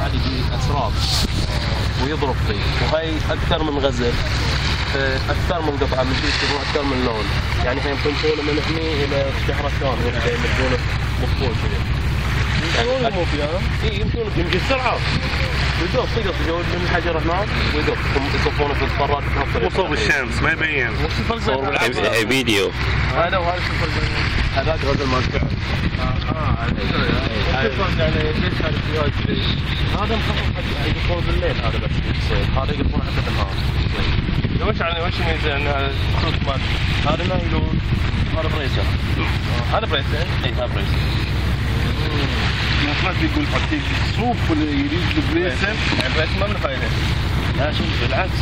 يجي اسراب ويضرب فيه وهي أكثر من غزل أكثر من قطعة من يشوفون أكثر من لون. يعني يمكنونه من هني إلى شهرستان يبدا يمدونه مفهوم كذا يعني مو فيها اي يمكن يمكن بسرعة ويدق تقص جو من الحجر هناك ويدق يصفونه في القارات مو صوب الشمس ما يبين صور بالعكس. هي فيديو هذا وهذا شوف البنات. هذاك غزل ليش هذا؟ هذا هذا بس يصير هذا يقطون حتى بالنهار وش يعني وش الميزه يعني هذا خط مال هذا نايلون هذا بريسر هذا بريسر اي هذا بريسر ما يقول حتى الصوف اللي يريد البريسن يعني بريسر ما منه فايده لا شوف بالعكس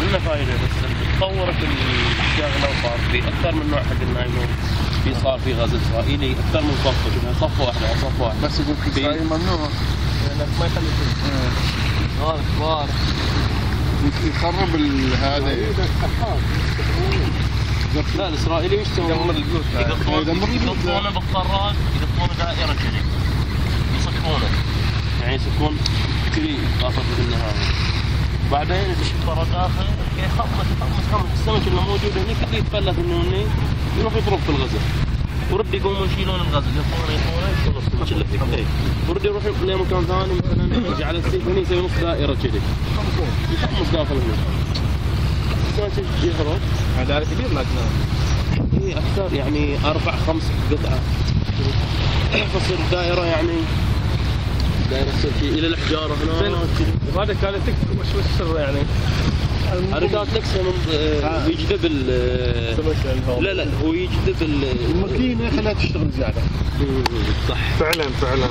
منه فايده بس تطورت الشغلة وصار في أكثر من نوع حق النايلون. في صار في غزل إسرائيلي أكثر من صفه شوفها صفه واحدة أو صف واحد بس يقول في إسرائيل ممنوع. لانك ما يخلي شيء. هذا كبار يخرب ال- هذا. لا الاسرائيلي وش يسوون؟ يدمر البيوت يقطون. يقطونه بالقارات يقطونه دائرة كذي. يصكونه يعني يصكون كذي. طافت بالنهار بعدين الشفره داخل يخمس يخمس يخمس السمك اللي موجود هني كله يتفلت إنه هني يروح يضرب في الغزل ورد يقوموا يشيلون الغزل يخلص اللي فيه إيه. ورد يروح لمكان ثاني مثلا يجي على السيف هني يسوي نص دائرة كذي. يخمس داخل هنا. سمك يهرب هذا عدد كبير لكن أكثر يعني أربع خمس قطعة. تصير دائرة يعني. دائرة تصير إلى الاحجار هنا وهذا كان تكتب وش وش السر يعني؟ هذا كانت نفسها من آه، يجذب ال. لا لا هو يجذب ال الماكينه خليها تشتغل زيادة. صح. فعلا فعلا.